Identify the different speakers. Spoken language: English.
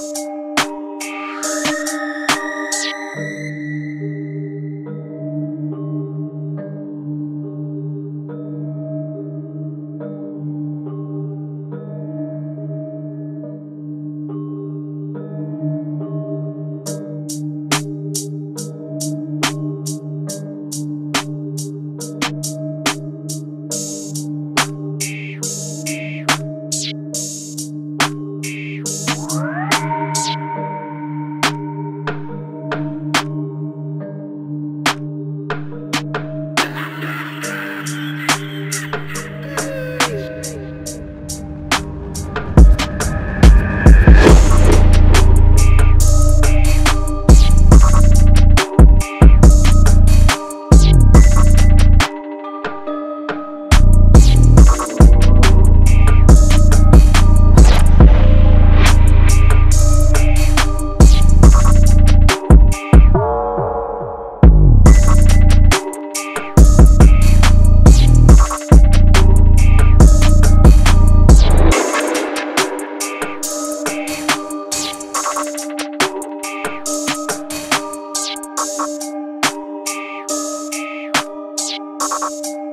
Speaker 1: you Thank you